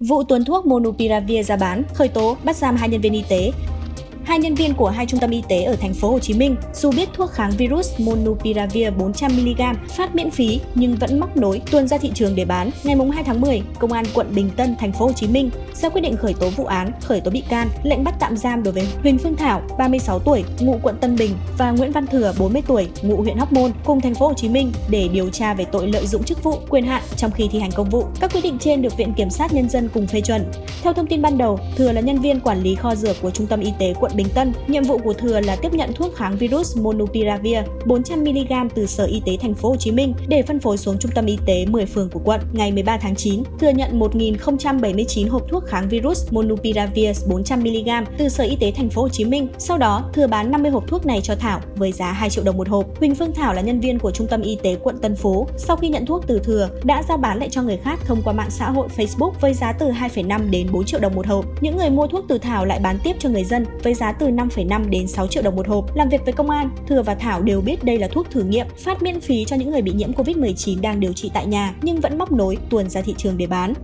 Vụ tuần thuốc Monupiravir ra bán, khởi tố, bắt giam hai nhân viên y tế, hai nhân viên của hai trung tâm y tế ở thành phố Hồ Chí Minh dù biết thuốc kháng virus Monupiravir 400mg phát miễn phí nhưng vẫn móc nối tuôn ra thị trường để bán. Ngày 2 tháng 10, Công an quận Bình Tân, thành phố Hồ Chí Minh ra quyết định khởi tố vụ án, khởi tố bị can, lệnh bắt tạm giam đối với Huỳnh Phương Thảo, 36 tuổi, ngụ quận Tân Bình và Nguyễn Văn Thừa, 40 tuổi, ngụ huyện Hóc Môn cùng thành phố Hồ Chí Minh để điều tra về tội lợi dụng chức vụ, quyền hạn trong khi thi hành công vụ. Các quyết định trên được Viện Kiểm sát nhân dân cùng phê chuẩn. Theo thông tin ban đầu, Thừa là nhân viên quản lý kho dược của Trung tâm Y tế quận Bình Tân. Nhiệm vụ của Thừa là tiếp nhận thuốc kháng virus Monupiravir 400mg từ Sở Y tế thành phố Hồ Chí Minh để phân phối xuống Trung tâm Y tế 10 phường của quận. Ngày 13 tháng 9, Thừa nhận 1.079 hộp thuốc kháng virus Monupiravir 400mg từ Sở Y tế thành phố Hồ Chí Minh. Sau đó, Thừa bán 50 hộp thuốc này cho Thảo với giá 2 triệu đồng một hộp. Huỳnh Phương Thảo là nhân viên của Trung tâm Y tế quận Tân Phú. Sau khi nhận thuốc từ Thừa, đã giao bán lại cho người khác thông qua mạng xã hội Facebook với giá từ 2,5 đến 4 triệu đồng một hộp. Những người mua thuốc từ Thảo lại bán tiếp cho người dân với giá từ 5,5 đến 6 triệu đồng một hộp. Làm việc với công an, Thừa và Thảo đều biết đây là thuốc thử nghiệm, phát miễn phí cho những người bị nhiễm Covid-19 đang điều trị tại nhà nhưng vẫn móc nối tuồn ra thị trường để bán.